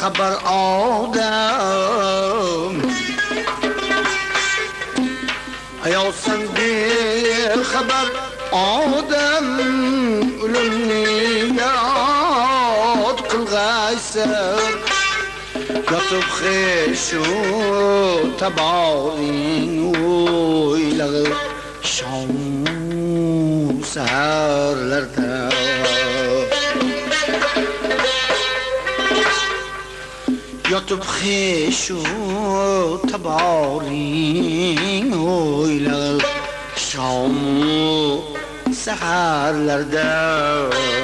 xabar odam ayol sen bil xabar odam o'limni yod qilg'aysan. Yotib hech shu taboring o'ylag'ib yotib xeshu taboring o'ylar shomu saharlarda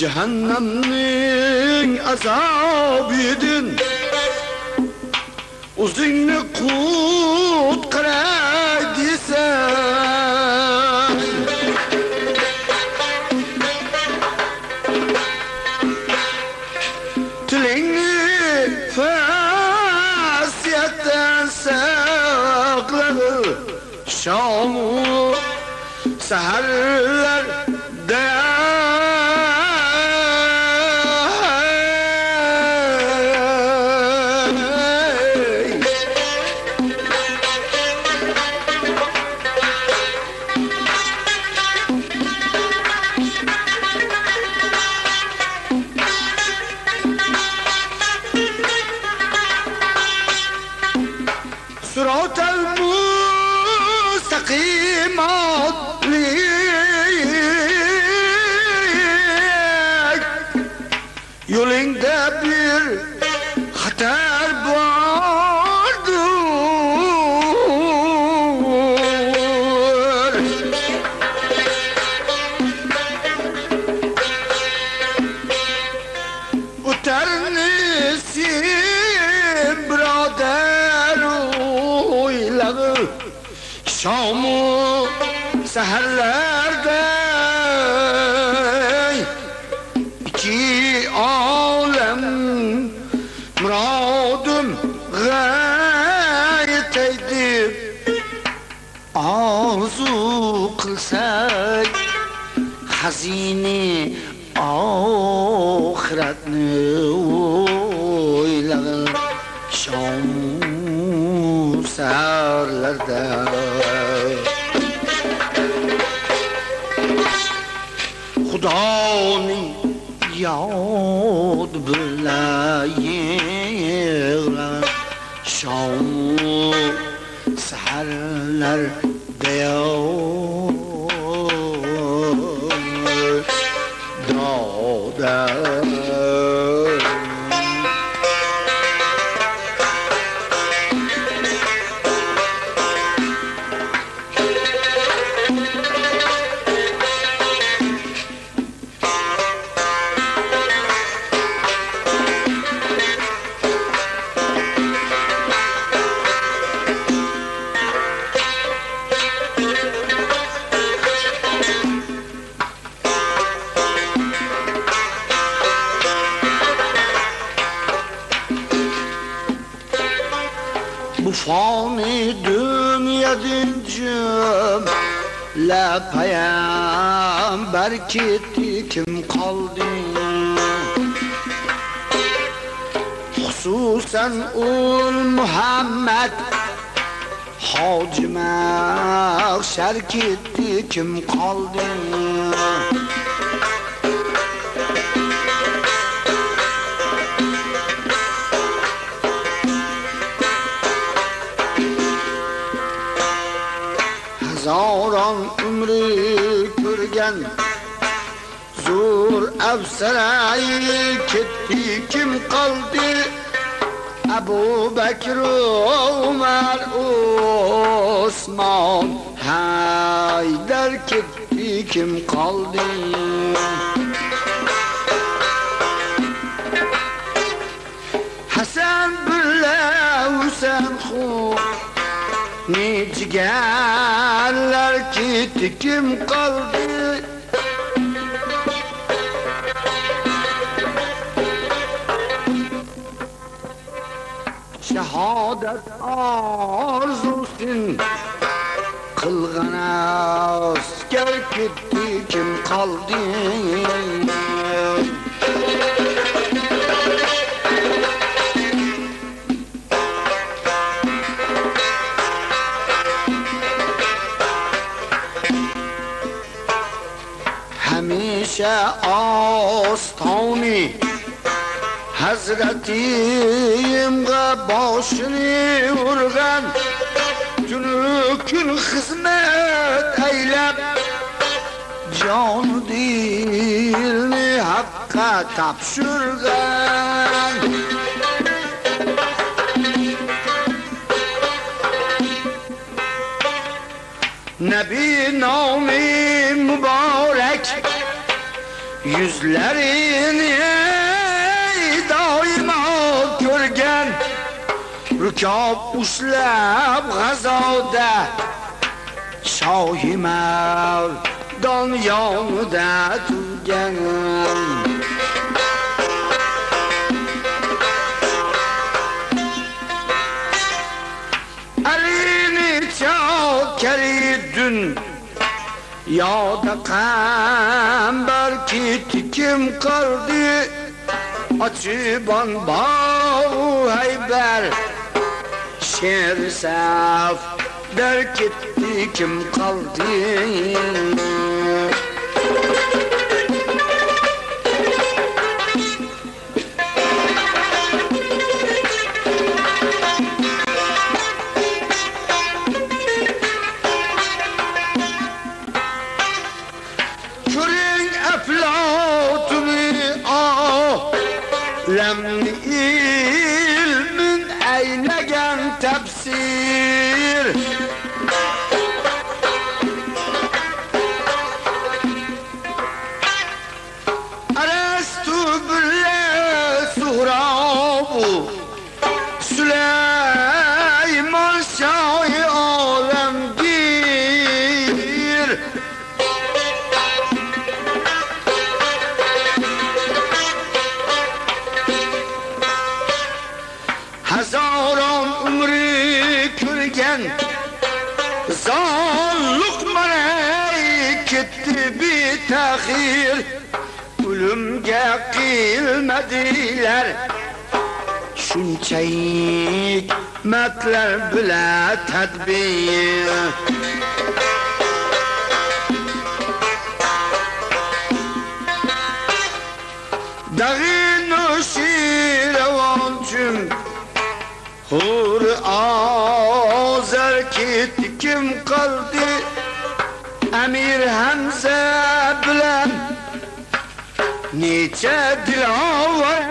Cehennemning azobidin O'zingni qutqiray o'ylag'i shom saharlarda xudoning terk etti kim kaldı? Hazaran ömrü görgen Zur efsane gitti kim kaldı? Ebu Bekir Ömer Osman. Haydar ketdi kim qoldi hasan bulla husan xu ne ketdi kim qoldi shahodat orzusin qilgan askar ketdi kim qoldi hamisha ostoni hazratimga boshini urgan tunu kun xizmat aylab jon dilni haqqa topshirgan Nabi nomi muborak rukob ushlab g'azoda shohimardon yonida turgan arini chokaridun yoda qambar ketdi kim qoldi ochibon bog' haybar sher saf dar ketdi kim qoldi qilmadilar shuncha hikmatlar bilan tadbir. Dag'in shiravonchim hur ozar ketdi kim qoldi amir hamza bilan necha dilovar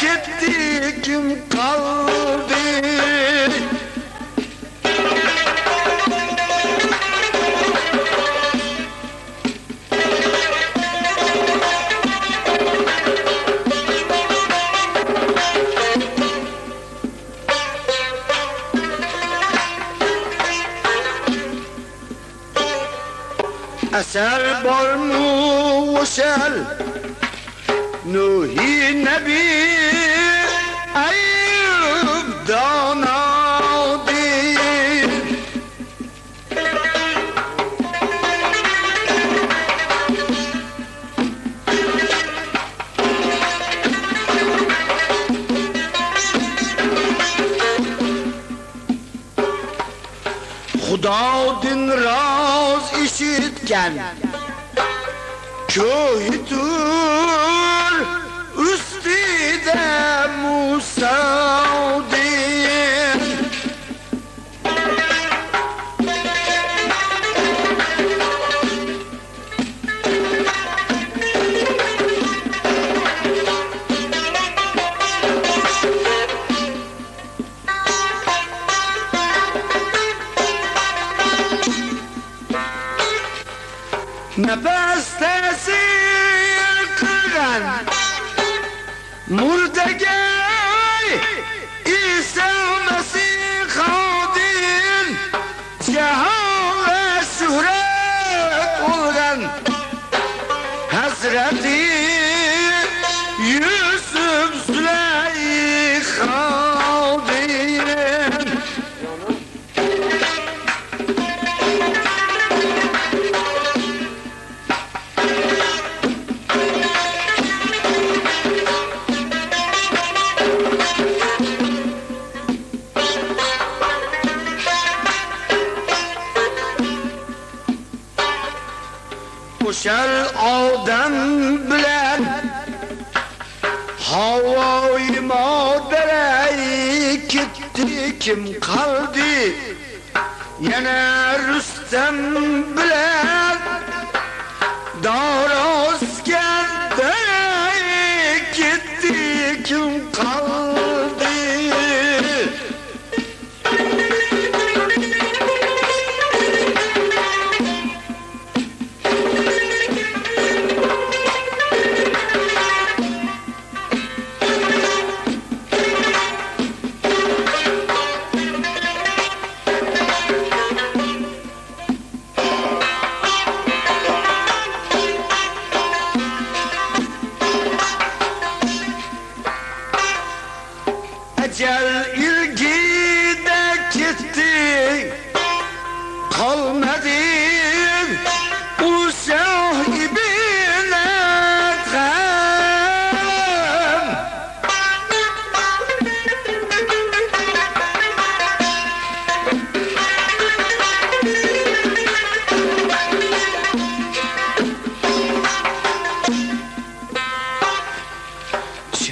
ketdi kim qoldi asar bormu o'shal nuhi nabi ayub donodir Xudodin roz eshitgan ko'hitur ustida Musaudin Jackson.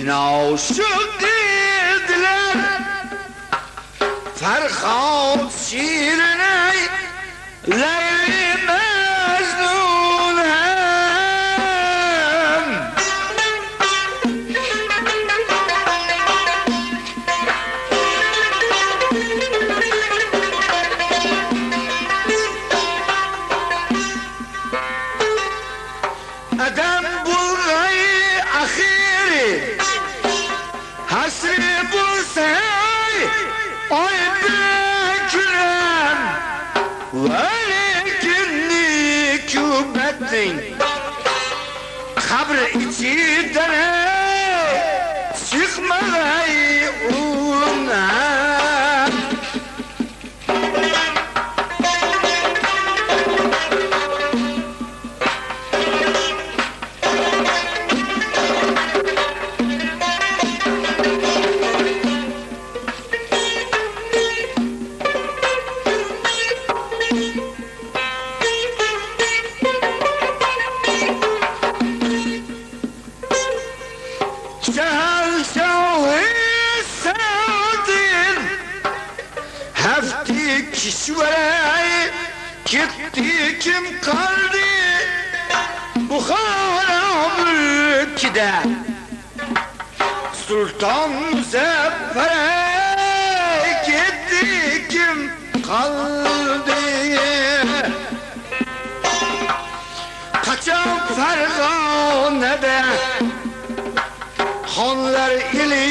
این عاشق شیر نی شیرنی Hanlar ili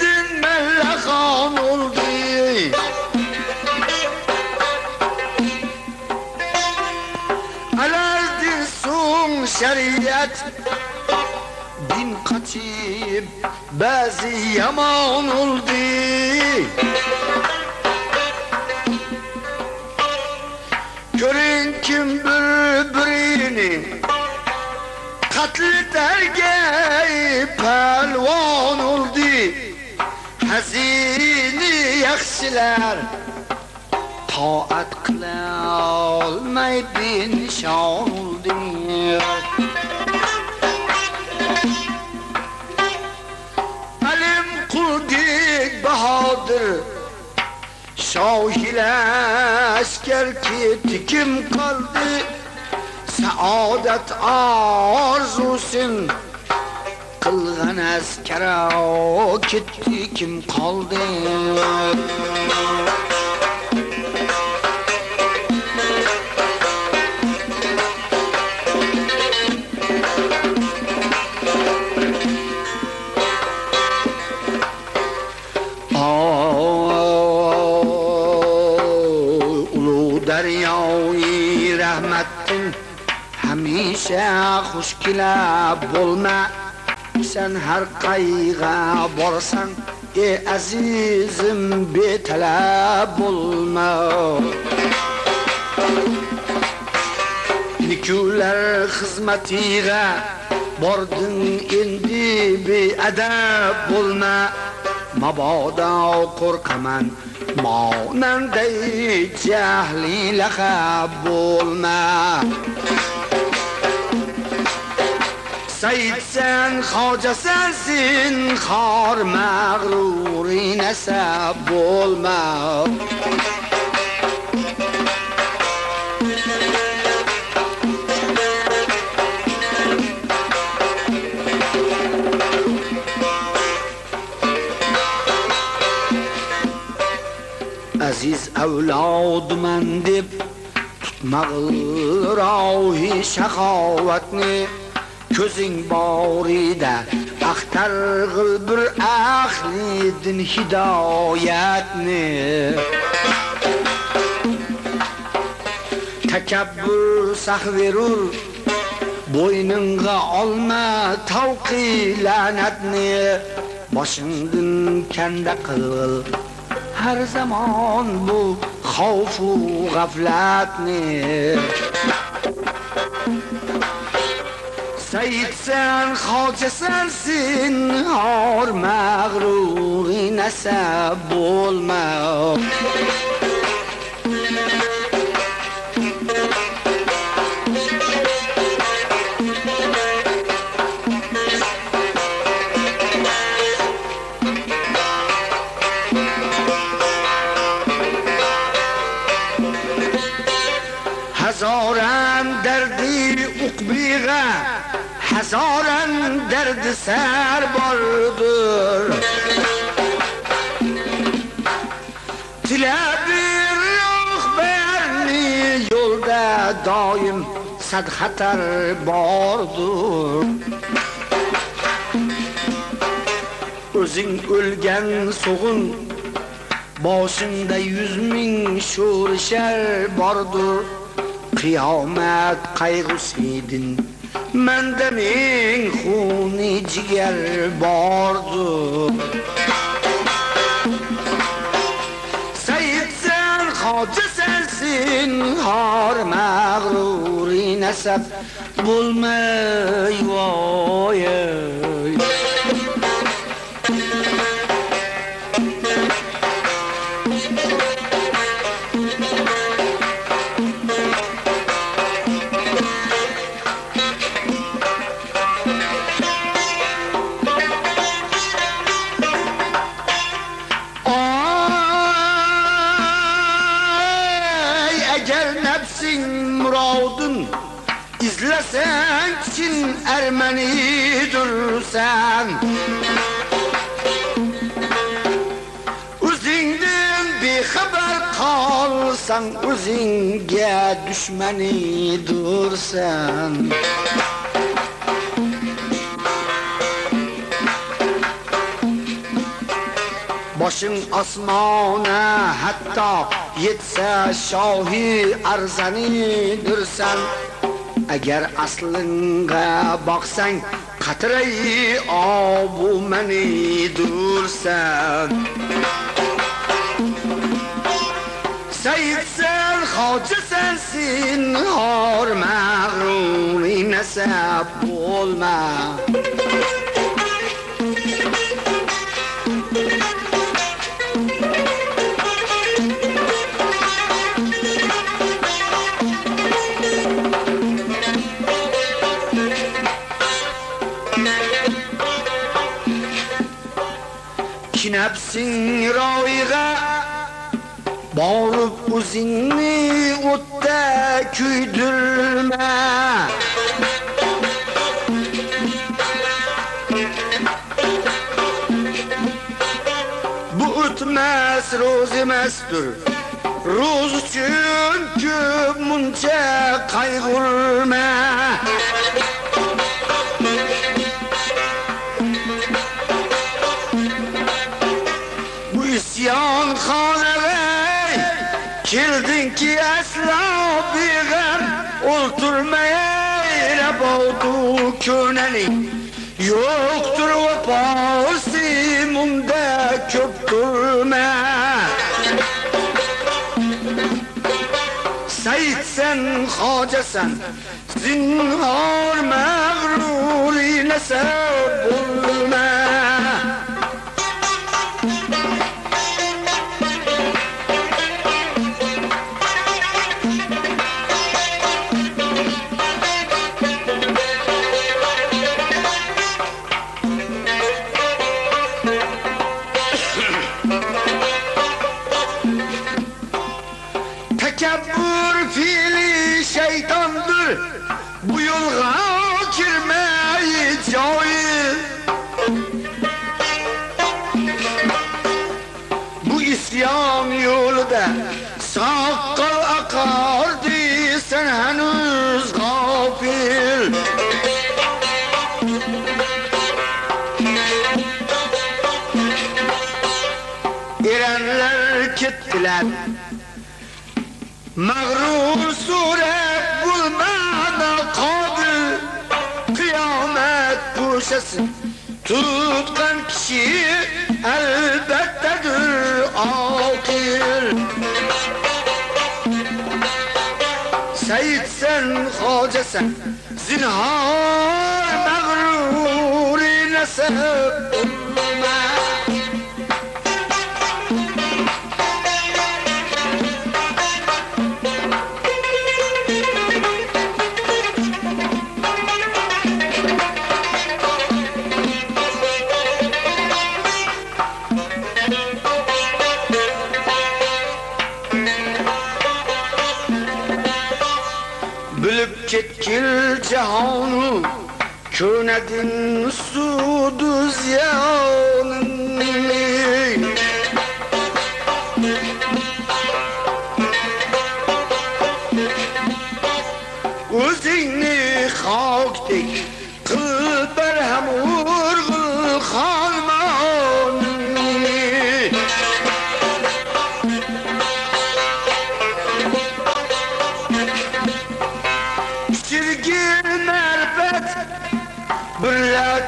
dinmelle han oldu Alerdin sun şeriyet Din kaçıp bazı yaman oldu. Görün kim birbirini Katlederge pelvan oldu. Hazini yaxshilar Toat qila olmaydi nishon oldi Alim quldek bahodir Shohila askar ketdi kim qoldi Saodat orzusin Kılgan qilgan askara ketdi kim qoldi rahmatdin hamisha xushkilab bo'lma sen har qayga borsang e azizim betalab bo'lma. Nikular xizmatiga bording endi beadab bo'lma. Mabodo qo'rqaman monanday jahli laqab سید سن خواجه سن زین خار مغرور نسب بولمه عزیز اولاد من دیب مغروری شخاوت نیم ko'zing borida axtar qil bir ahli din hidoyatni. Takabbur sahverur bo'yningga olma tavqi la'natni boshingdan kanda qil har zaman bu xavfu g'aflatni. aytsan hojisan sen or mag'ruriy nasab bo'lma. Hazoran dardi sar bordir tila bir ruhbarni yo'lda doim sad xatar bordir o'zing o'lgan so'g'in boshingda yuz ming sho'rishar bordir qiyomat qayg'usiydin manda ming xuni jigar bordur saidsan sensin Har mag'ruriy nasab bo'lmay voyim Ermenidir sen O'zingdan bexabar qolsang o'zingga dushmanidursan boshing osmona hatto yetsa shohi arzanidirsan agar aslinga boqsang qatray obu mani dursan. Saidsan hojisan sen xor mag'ruriy nasab bo'lma. Kinapsing ro'yiga borib o'zingni o'tda kuydirma bu o'tmas ro'z emasdir ro'z uchun ko'p muncha boğdu könenin Yoktur vefası munda köptürme Seyit sen hoca sen Zinhar Tekebbür fiili şeytandır. Bu yolga girmeyi cahil Mağrur suret bulmana kabil Kıyamet kuşası Tutkan kişi elbettedir akil Seyit sen hoca sen Zinhar mağrur nesep ketkil cehanu Könedin sudu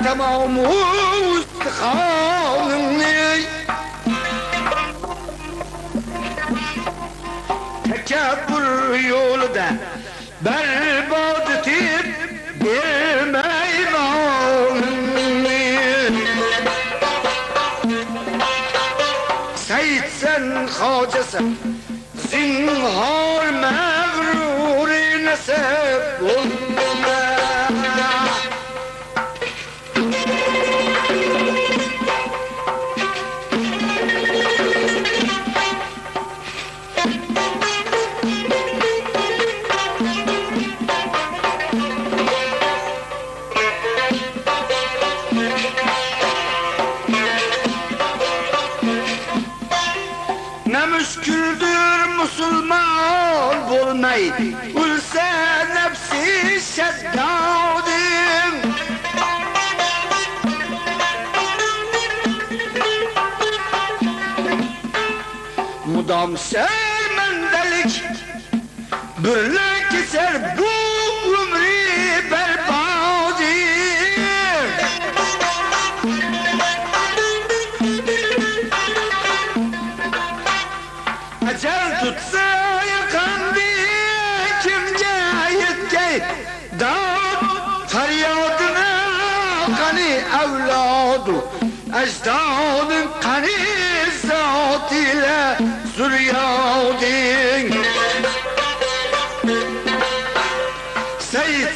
Bıra tamam ustihanını Tekebbür yolda Berbat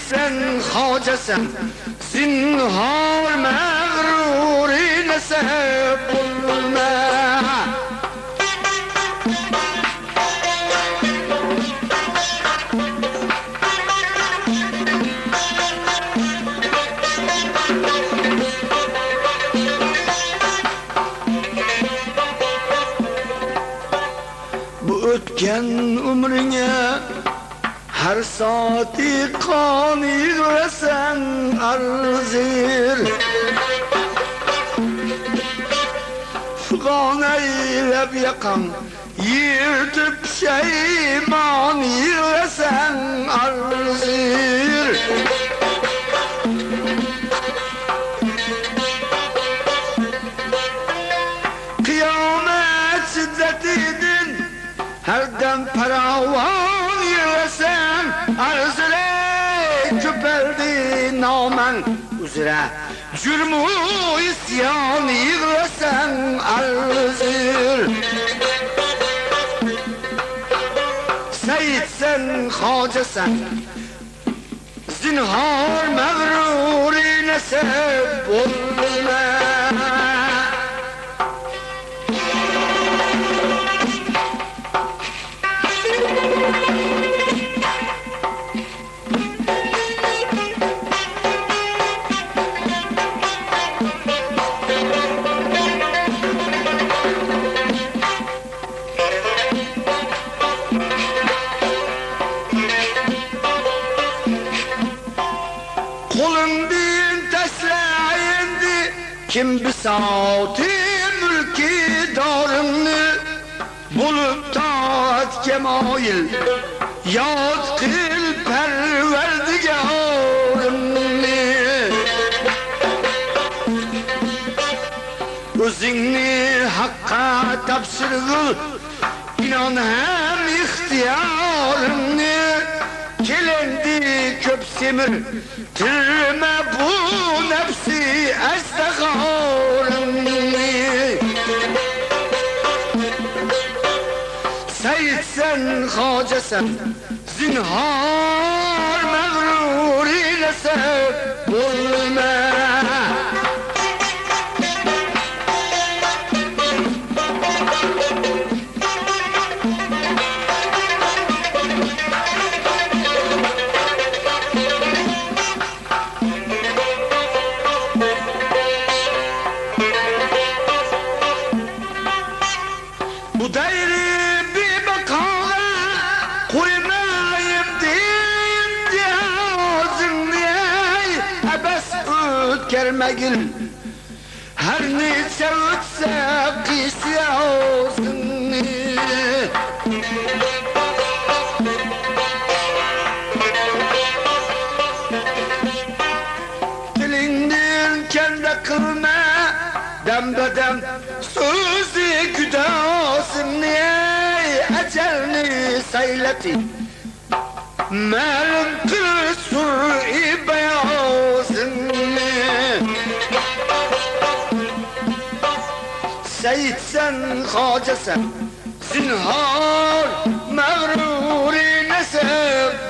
Sen. Hacesen Zinhar mağrur nesep bulma Bu ötken ömrüne her saati kan yüresen arzir. Fugan eylep yakan Yırtıp şeyman yüresen arzir namen uzra Cürmü isyan yığlasan arzır Seyit sen hoca sen. Zinhar mağruri nesep olma Kulun bin teslayindi Kim bisati mülki darını Bulup taat kemail. Yad kıl perverdigarını. Özünni hakka tapsırgıl İnan hem ihtiyarını köp semir Tirme bu nefsi estegarını Seyit sen hoca sen Zinhar mağrur bulma Bu ötkermegil her neçe ötse kisi ağzını Dilindir kendi kılma dem bedem sözü güdasın ecelini seyleti Melum tüsür beyazın Seyit sen hoca Zinhar mağruri nesep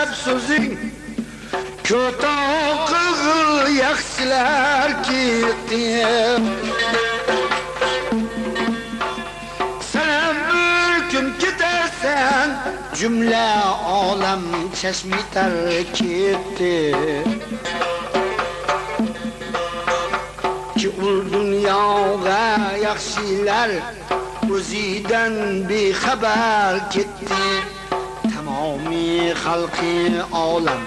esrep sözün Kötü kığıl yaksiler gitti Sen bir gün gidersen Cümle alem çeşmi terk etti. Ki ul dünyada yaxshilar o'zidan bexabar ketdi tamom Halkın xalqi olam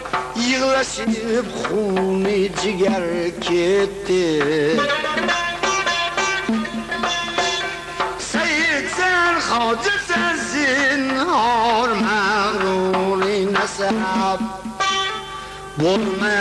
yig'lashib xuni jigar ketdi. Saidsan hojisan zinhor mag'ruring nasab bo'lma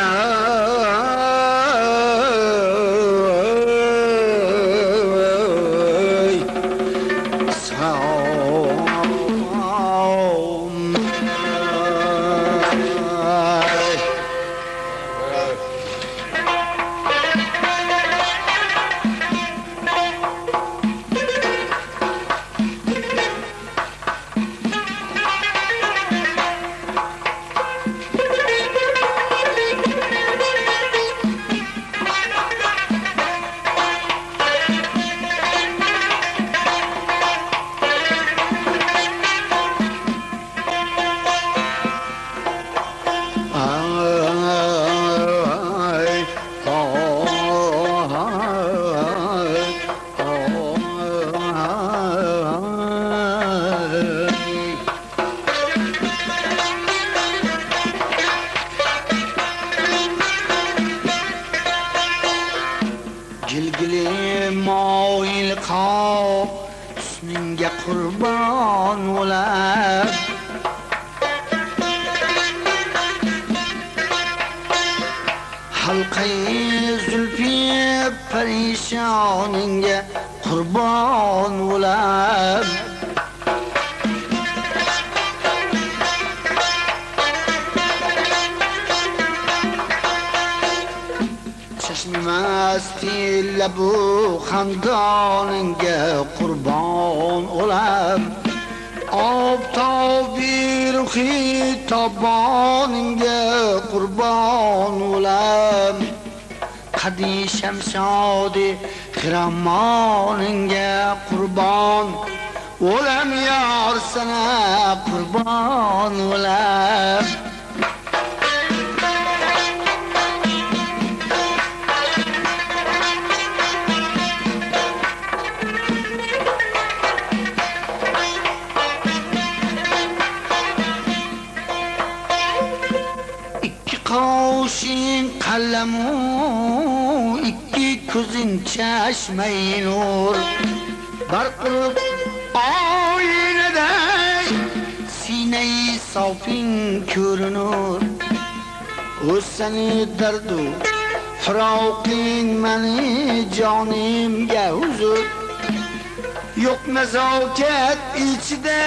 yo'q nazokat ichida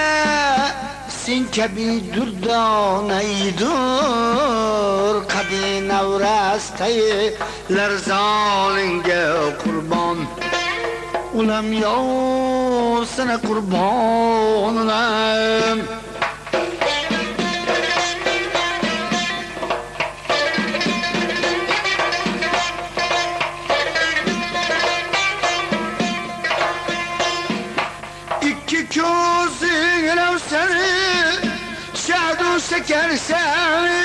sen kabi durdonaydur qadi navrastayilar zolinga qurbon. Ulam yo sana qurbonulam quero encerrar.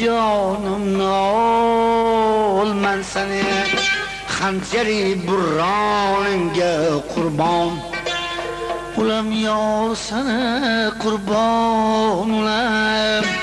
jonim olman seni xanjari burroningga qurbon. Ulam yo seni qurbon ulam.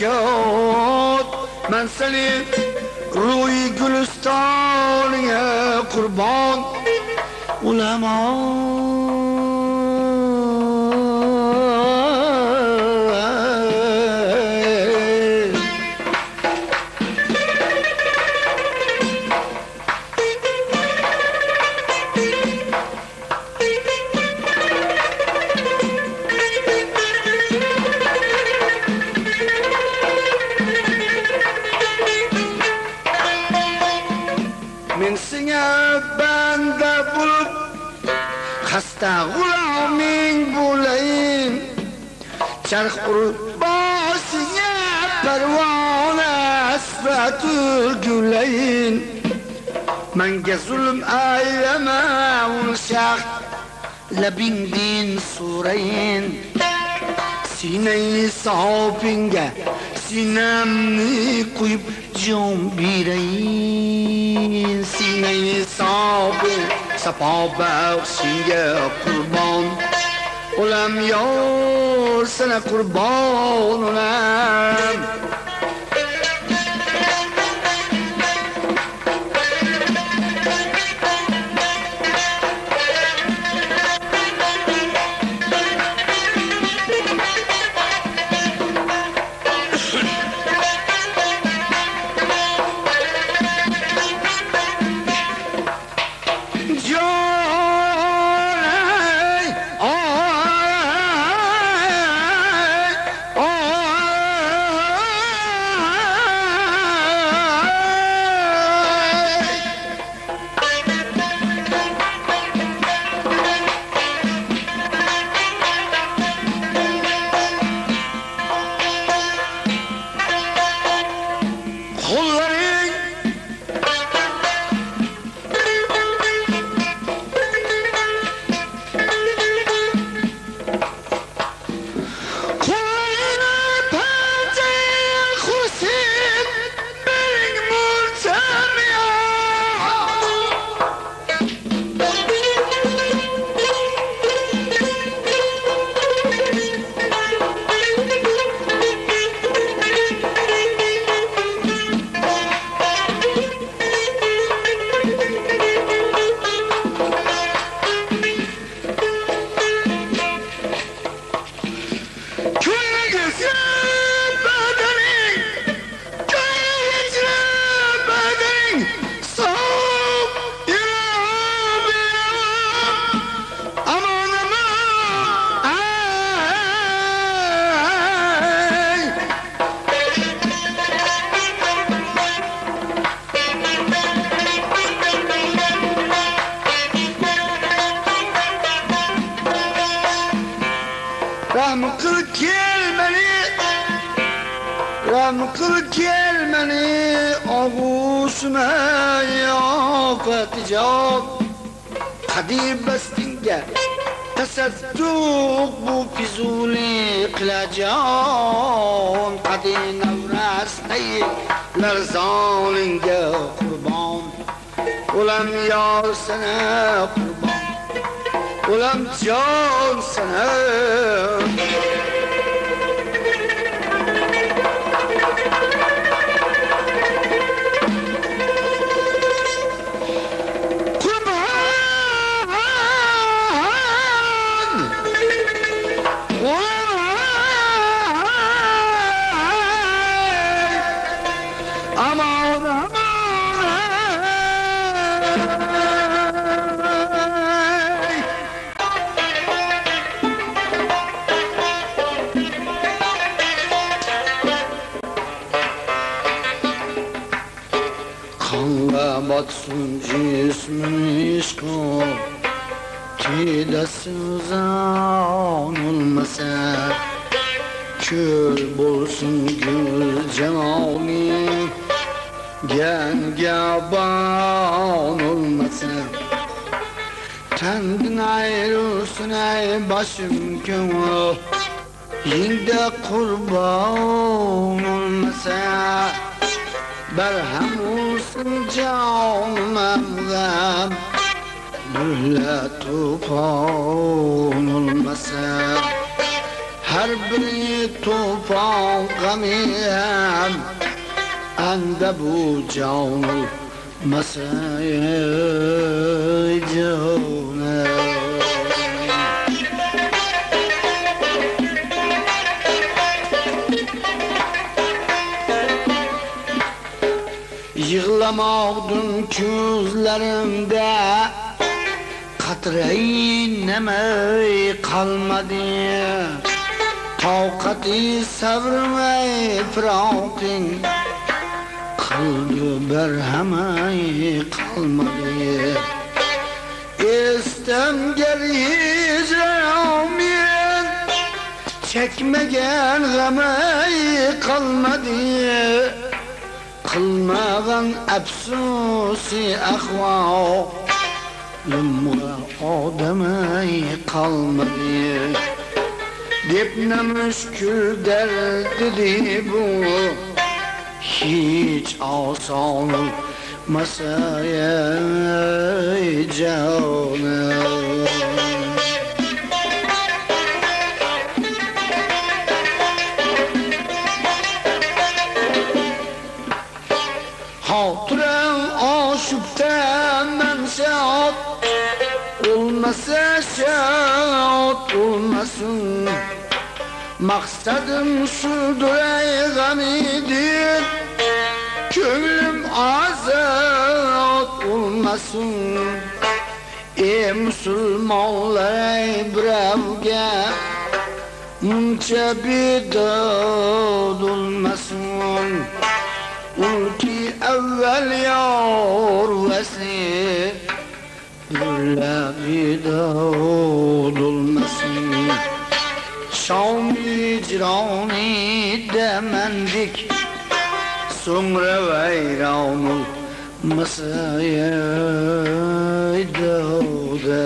zakot man seni ruhi gulistoniga qurbon ulamo Lebin din sureyin. Sineyi sahibinge Sinemni koyup cam bireyin. Sineyi sahibin Sapa bakşinge kurban. Ulam yar sana kurban ulam tushmay ofat javob qadib bastinga tasadduq bu fizuli qilajon. Qadi navrasday narzolinga qurbon. O'lam yor sana qurbon. O'lam jon sana ile Suzan olmasa Kül olsun gül cani Gengaban olmasa Tenden ayrılsın ey başım gönül Yinde kurban olmasa Berhem olsun canım gam Böyle tufan olmasa Her biri tufan gamiyem Ende bu can olmasa canım gözlerimde Katreyi neme kalmadı. Tavkati sabrime firakin Kıldı berheme kalmadı. İstem geri hicramin Çekmegen game kalmadı. Qilmagan afsusi ahvo Lumga odamay qolmadi deb na mushkul dardidi bu. Hech oson masaya jonim Maksadım şudur ey gamidir Köngülüm azat olmasın. Ey Müslümanlar ey brevge Munça bidat olmasın. Ulki evvel yar vesi. Vidad olmasın Şam icrani demendik. Sonra veyran olmasaya davda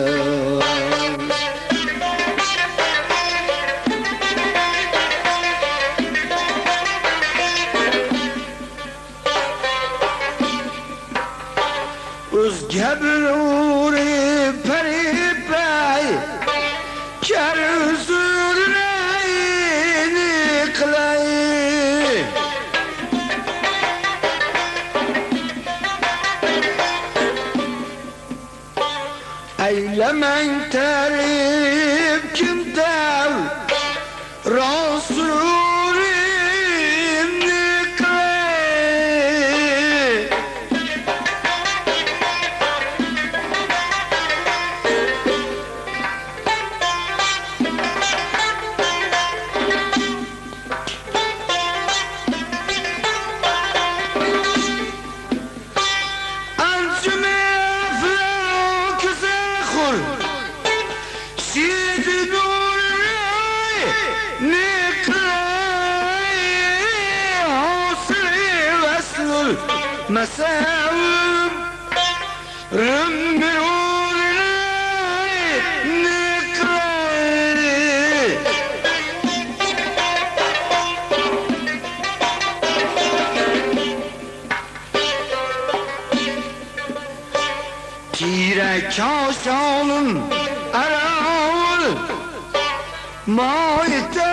My.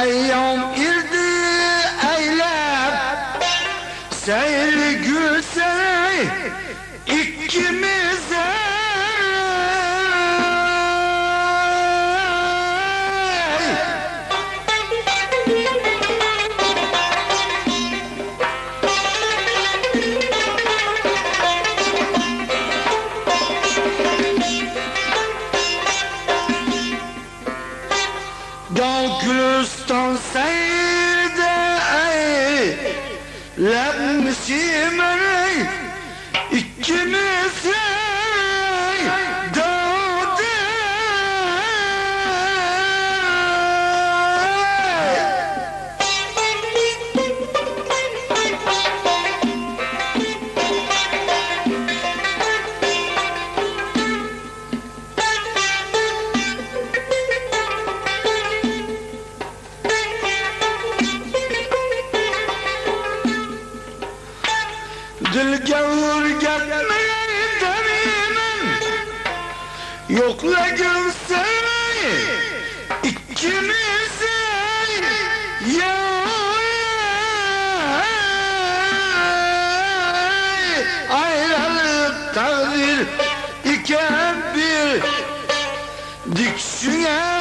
أيوم 巡演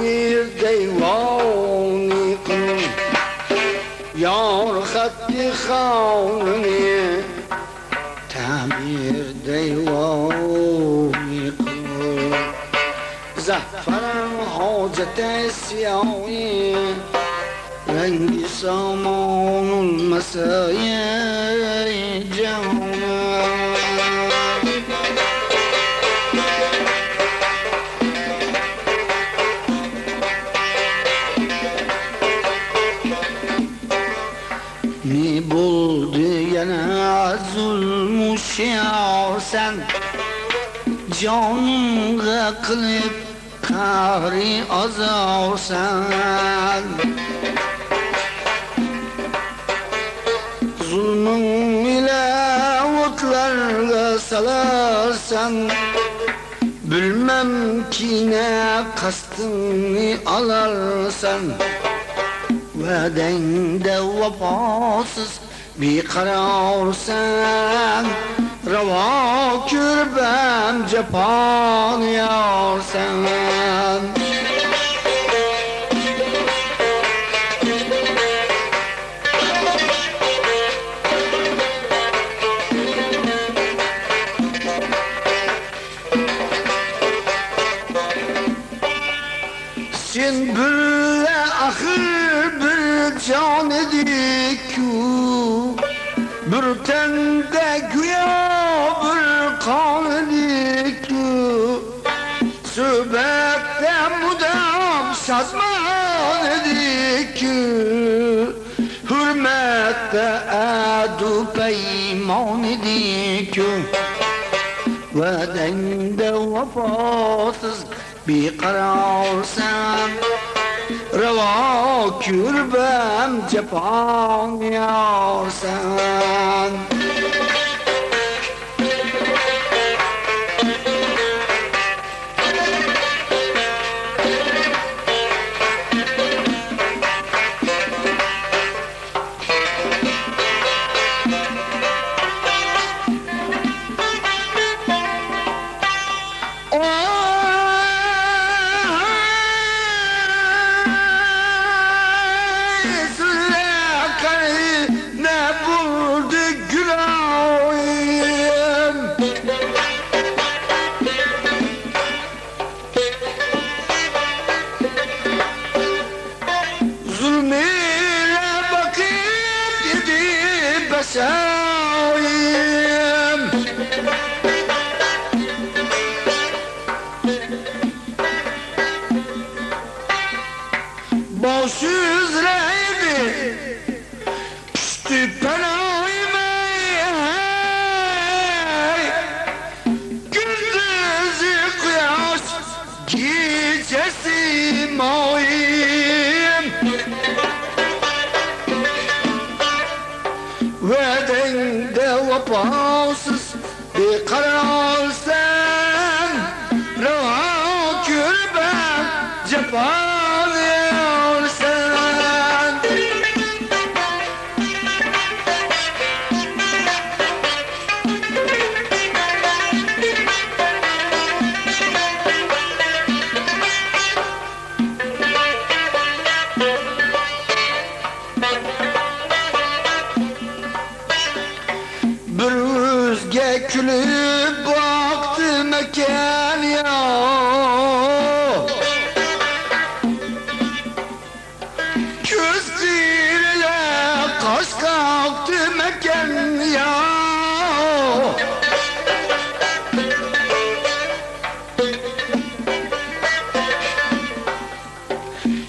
ویر دیوانی کن یار خط خانه تعمیر دیوانی کن زهفرم حاجت سیاهی رنگی سامان مسایه Canımga kılıp kahri azar sen Zulmün ile otlarga salarsan Bilmem ki ne kastını alarsan. Vadende vefasız bir kararsan Rava kürbem cepan yarsan Satman edik Hürmette adu peyman edik Vadende vefasız bir kararsam Reva kürbem cephan yarsan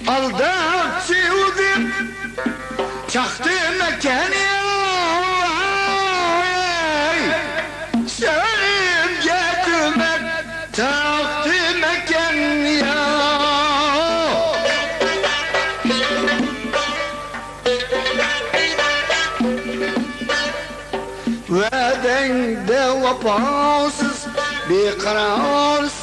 Aldat sevdim Çaktı mekeni. Senin getirmek Taktı meken ya. Ve dengde vefasız Bir kararsız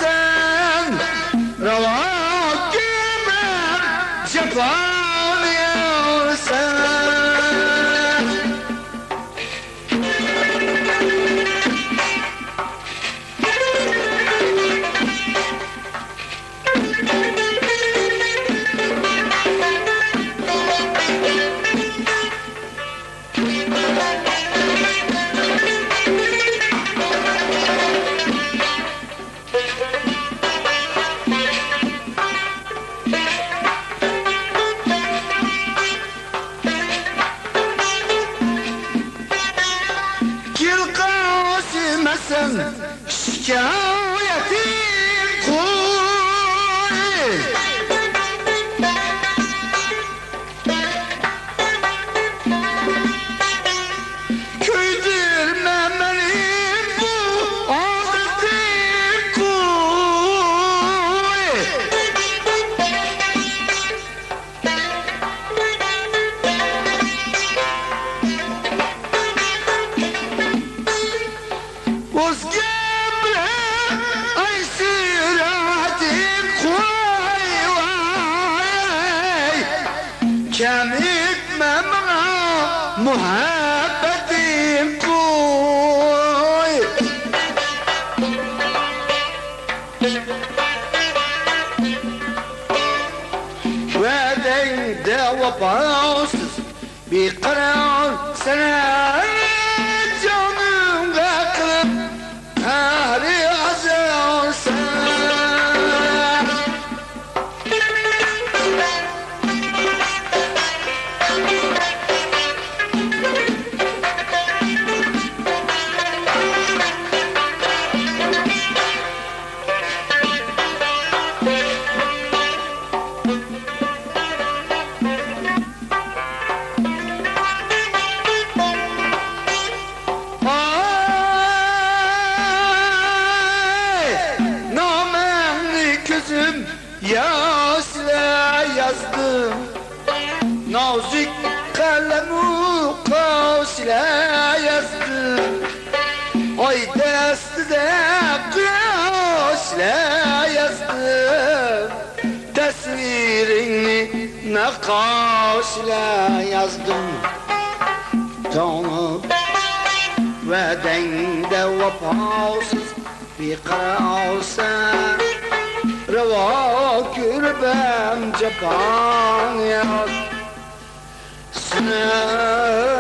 عليك ما مع مهابتي بوي وادين دا وباصص بيقرأ سلام nakaş ile yazdım Canım ve dengde vefasız bir karasa Reva kürbem cepan yaz Sınır